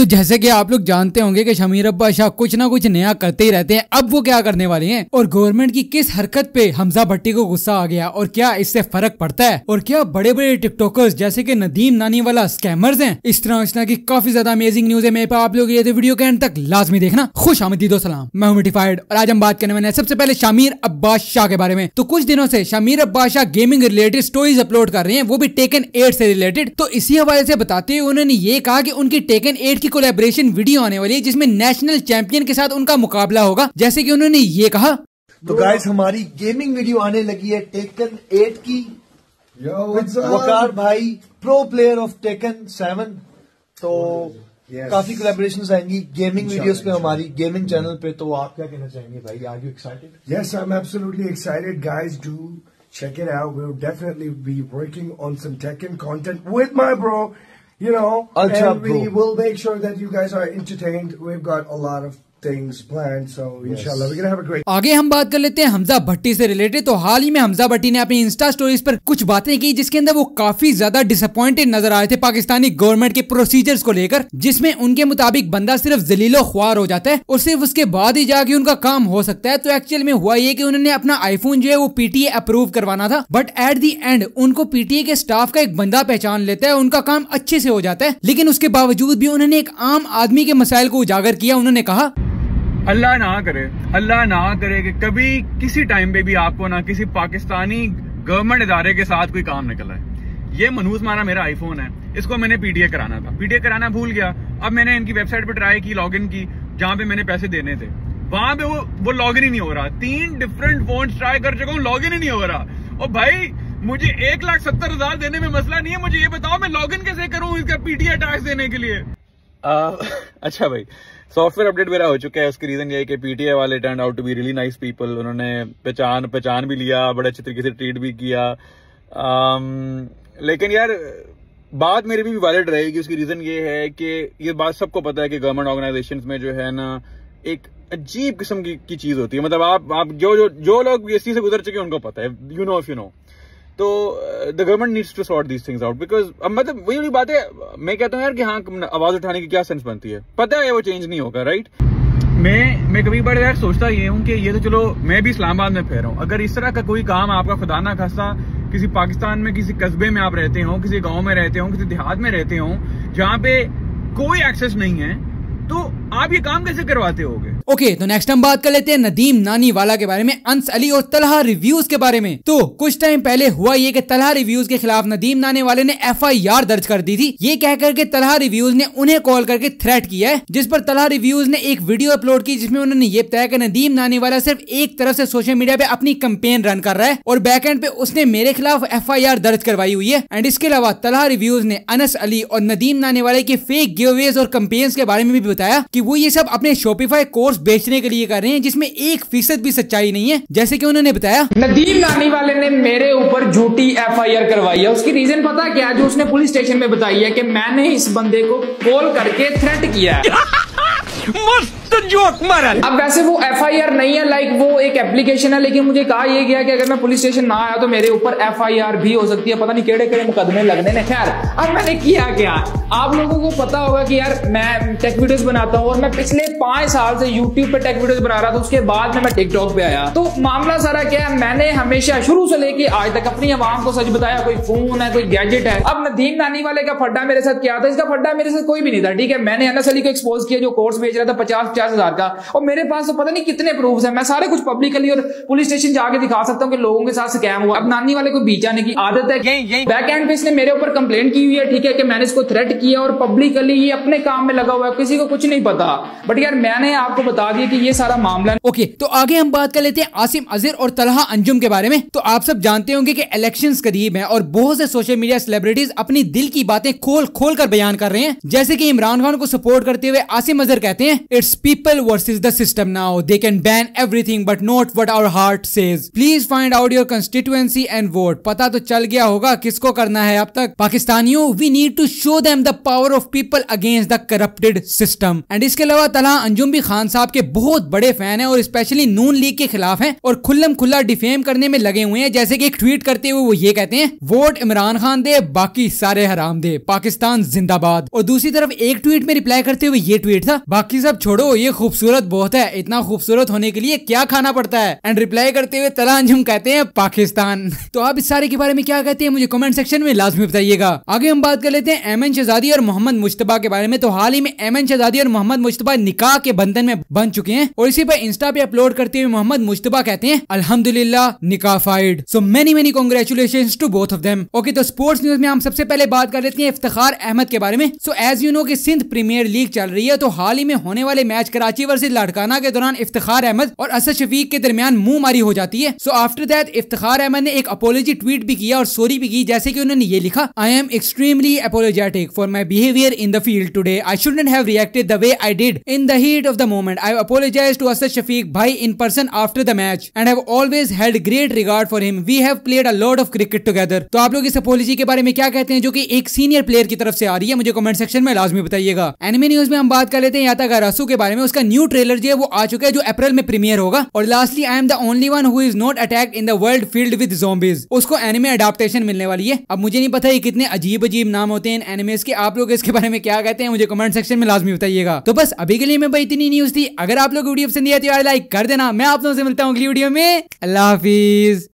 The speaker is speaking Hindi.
तो जैसे कि आप लोग जानते होंगे कि शमीर अब्बा शाह कुछ ना कुछ नया करते ही रहते हैं। अब वो क्या करने वाले हैं? और गवर्नमेंट की किस हरकत पे हमजा भट्टी को गुस्सा आ गया? और क्या इससे फ़र्क पड़ता है? और क्या बड़े बड़े टिकटॉकर्स जैसे कि नदीम नानी वाला स्कैमर्स हैं? इस तरह इस तरह की काफ़ी ज़्यादा अमेजिंग न्यूज़ है मेरे पे। आप लोग ये तो वीडियो के एंड तक लाजमी देखना। खुश आमदीदो सलाम। मैं मिटिफाइड और आज हम बात करने वाले सबसे पहले शामिर अब्बास शाह के बारे में। तो कुछ दिनों से Shamir Abbas Shah gaming related stories upload कर रहे हैं। वो भी टेकन एट से रिलेटेड तो इसी हवाले से बताते हुए उन्होंने ये कहा कि उनकी टेकन एट की कोलेब्रेशन वीडियो आने वाली है जिसमें नेशनल चैंपियन के साथ उनका मुकाबला होगा। जैसे कि उन्होंने ये कहा। तो गाइस हमारी गेमिंग वीडियो आने लगी है टेकन एट की। वकार भाई pro player of Tekken seven तो yes. काफ़ी कोलेबोरेशन आएँगी गेमिंग वीडियोस पे हमारी गेमिंग चैनल पे। तो आप क्या कहना चाहेंगे भाई? Are you excited yes I am absolutely excited guys do check it out. We'll definitely be working on some Tekken content with my bro you know Ultra and we will make sure that you guys are entertained. We've got a lot of planned. So inshallah, we're gonna have a great. आगे हम बात कर लेते हैं हमजा भट्टी से रिलेटेड तो हाल ही में हमजा भट्टी ने अपनी इंस्टा स्टोरीज पर कुछ बातें की जिसके अंदर वो काफ़ी ज़्यादा डिसअपॉइंटेड नज़र आए थे पाकिस्तानी गवर्नमेंट के प्रोसीजर्स को लेकर जिसमें उनके मुताबिक बंदा सिर्फ़ जलीलो ख्वार हो जाता है और सिर्फ़ उसके बाद ही जाके उनका काम हो सकता है तो एक्चुअल में हुआ ये की उन्होंने अपना आईफोन जो है वो पीटीए अप्रूव करवाना था बट एट दी एंड उनको पीटीए के स्टाफ का एक बंदा पहचान लेता है उनका काम अच्छे से हो जाता है लेकिन उसके बावजूद भी उन्होंने एक आम आदमी के मसाइल को उजागर किया उन्होंने कहा अल्लाह ना करे अल्लाह ना करे कि कभी किसी टाइम पे भी आपको ना किसी पाकिस्तानी गवर्नमेंट इदारे के साथ कोई काम निकला है। ये मनूस मारा मेरा आईफोन है। इसको मैंने पीटीए कराना था। पीटीए कराना भूल गया। अब मैंने इनकी वेबसाइट पर ट्राई की लॉगिन की, जहाँ पे मैंने पैसे देने थे। वहाँ पे वो वो लॉगिन ही नहीं हो रहा। तीन डिफरेंट फ़ोन ट्राई कर चुका हूँ लॉगिन ही नहीं हो रहा। और भाई, मुझे एक लाख सत्तर हज़ार देने में मसला नहीं है। मुझे ये बताओ, मैं लॉगिन कैसे करूँ इसका पीटीए टैक्स देने के लिए? अच्छा भाई सॉफ्टवेयर अपडेट मेरा हो चुका है उसकी रीजन ये है कि पीटीए वाले turn out to be really nice people उन्होंने पहचान पहचान भी लिया बड़े अच्छे तरीके से ट्रीट भी किया। आम, लेकिन यार बात मेरी भी वैलिड रहेगी उसकी रीजन ये है कि ये बात सबको पता है कि गवर्नमेंट ऑर्गेनाइजेशन में जो है ना एक अजीब किस्म की, की चीज़ होती है। मतलब आप आप जो जो जो लोग चीज़ से गुजर चुके हैं उनको पता है। You know if you know तो the government needs to sort these things out because अब मतलब वही वाली बात है, मैं कहता हूँ यार कि हाँ आवाज़ उठाने की क्या सेंस बनती है? पता है वो चेंज नहीं होगा राइट मैं मैं कभी बार यार सोचता ये हूँ कि ये तो चलो, मैं भी इस्लामाबाद में फेर हूँ। अगर इस तरह का कोई काम आपका खुदा ना खासा किसी पाकिस्तान में, किसी कस्बे में आप रहते हो, किसी गाँव में रहते हो, किसी देहात में रहते हो, जहाँ पे कोई एक्सेस नहीं है तो आप ये काम कैसे करवाते होगे? ओके तो नेक्स्ट हम बात कर लेते हैं नदीम नानी वाला के बारे में, अंस अली और तलहा रिव्यूज़ के बारे में। तो कुछ टाइम पहले हुआ ये कि तलहा रिव्यूज़ के खिलाफ नदीम नानी वाले ने एफआईआर दर्ज कर दी थी। ये कहकर के तलहा रिव्यूज़ ने उन्हें कॉल करके थ्रेट किया है, जिस पर तलहा रिव्यूज़ ने एक वीडियो अपलोड की जिसमें उन्होंने ये बताया कि नदीम नानी वाला सिर्फ़ एक तरफ़ से सोशल मीडिया पे अपनी कंपेन रन कर रहा है और बैक एंड पे उसने मेरे खिलाफ एफआईआर दर्ज करवाई हुई है। एंड इसके अलावा तलहा रिव्यूज़ ने अनस अली और नदीम नानी वाले के फेक गिवेज और कंपेन्स के बारे में भी बताया की वो ये सब अपने शॉपिफाई कोर्स बेचने के लिए कर रहे हैं जिसमें एक फ़ीसद भी सच्चाई नहीं है। जैसे कि उन्होंने बताया। नदीम नानी वाले ने मेरे ऊपर झूठी एफआईआर करवाई है। उसकी रीजन पता क्या जो उसने पुलिस स्टेशन में बताई है की मैंने इस बंदे को कॉल करके थ्रेट किया है। मस्त। जोक मारा। अब वैसे वो एफआईआर नहीं है लाइक वो एक एप्लीकेशन है, लेकिन मुझे कहा यह गया कि अगर मैं पुलिस स्टेशन ना आया तो मेरे ऊपर एफआईआर भी हो सकती है। पता नहीं केड़े केड़े मुकदमे लगने ने। खैर, अब मैंने किया क्या? आप लोगों को पता होगा कि यार मैं टेक वीडियोस बनाता हूँ और मैं पिछले पाँच साल से यूट्यूब पे टेक वीडियोस बना रहा था, उसके बाद में मैं टिकटॉक पे आया। तो मामला सारा क्या है? मैंने हमेशा शुरू से लेके आज तक अपनी आवाम को सच बताया, कोई फ़ोन है, कोई गैजेट है। अब नदीम नानी वाले का फड्डा मेरे साथ क्या था? इसका फड्डा मेरे साथ कोई भी नहीं था, ठीक है? मैंने अनस अली को एक्सपोज किया, जो कोर्स बेच रहा था, पचास पचास हज़ार का। और मेरे पास तो पता नहीं कितने प्रूफ है। मैं सारे कुछ पब्लिकली और पुलिस स्टेशन जाके दिखा सकता हूँ कि लोगों के साथ स्कैम हुआ। अब नानी वाले को बीच आने की आदत है। बैक एंड पे इसने मेरे ऊपर कंप्लेन की हुई है ठीक है कि मैंने इसको थ्रेट किया और पब्लिकली ये अपने काम में लगा हुआ है। किसी को कुछ नहीं पता। बट यार मैंने आपको बता दिया कि ये सारा मामला ओके तो आगे हम बात कर लेते हैं आसिम अजीर और तलहा अंजुम के बारे में। तो आप सब जानते होंगे कि इलेक्शंस करीब है और बहुत से सोशल मीडिया सेलिब्रिटीज अपनी दिल की बातें खोल खोल कर बयान कर रहे हैं। जैसे कि इमरान खान को सपोर्ट करते हुए आसिम अजहर कहते हैं it's people versus the system now. They can ban everything, but not what our heart says. Please find out your constituency and vote. पता तो चल गया होगा किसको करना है अब तक पाकिस्तानियों, we need to show them the power of people against the corrupted system. And इसके अलावा तला अंजुम भी खान साहब के बहुत बड़े फ़ैन है और स्पेशली नून लीग के खिलाफ हैं और खुल्लम खुल्ला डिफेम करने में लगे हुए हैं जैसे कि एक ट्वीट करते हुए वो ये कहते हैं वोट इमरान खान दे, बाकी सारे हराम दे पाकिस्तान जिंदाबाद और दूसरी तरफ़ एक ट्वीट में रिप्लाई करते हुए ये ट्वीट था, बाकी सब छोड़ो ये खूबसूरत बहुत है। इतना खूबसूरत होने के लिए क्या खाना पड़ता है? एंड रिप्लाई करते हुए तला अंजुम कहते हैं पाकिस्तान। तो आप इस सारे के बारे में क्या कहते हैं? मुझे कमेंट सेक्शन में लाजमी बताइएगा। आगे हम बात कर लेते हैं एम एन शहजादी और मोहम्मद मुश्तबा के बारे में। तो हाल ही में एम एन शहजादी और मोहम्मद मुश्तबा निकाह के बंधन में बन चुके हैं और इसी पर इंस्टा पे अपलोड करते हुए मोहम्मद मुश्तबा कहते हैं अलहमदुल्ला निकाह FIDE. So many many congratulation to both of them okay तो स्पोर्ट्स न्यूज़ में हम सबसे पहले बात कर लेते हैं इफ्तार अहमद के बारे में। सो एज यू नो की सिंध प्रीमियर लीग चल रही है तो हाल ही में होने वाले मैच कराची वर्सेज लाड़काना के दौरान इफ्तार अहमद और असद शफीक के दरमियान मुँह मारी हो जाती है। So after that Iftikhar Ahmed ने एक अपोलॉजी ट्वीट भी किया और सॉरी भी की, जैसे कि उन्होंने ये लिखा I am extremely apologetic for my behaviour in the field today I shouldn't have reacted the way I did in the heat of the moment I apologize to Asad Shafiq भाई in person after the match and have always held great regard for him we have played a lot of cricket together तो आप लोग इस अपोलॉजी के बारे में क्या कहते हैं, जो कि एक सीनियर प्लेयर की तरफ़ से आ रही है, मुझे कमेंट सेक्शन में लाजमी बताइएगा। एनिमी न्यूज़ में हम बात कर लेते हैं याता रसू के बारे में उसका न्यू ट्रेलर जो है वो आ चुका है, जो अप्रैल में प्रीमियर होगा। और lastly I am the only one who is not attacked in the world field with zombies उसको एनिमे अडाप्टेशन मिलने वाली है। अब मुझे नहीं पता ये कितने अजीब अजीब नाम होते हैं एनिमेस के। आप लोग इसके बारे में क्या कहते हैं, मुझे कमेंट सेक्शन में लाजमी बताइएगा। तो बस, अभी के लिए मैं भाई इतनी न्यूज़ थी। अगर आप लोग वीडियो पसंद आती है लाइक कर देना। मैं आप लोगों से मिलता हूँ अगली वीडियो में। अल्लाह हाफिज।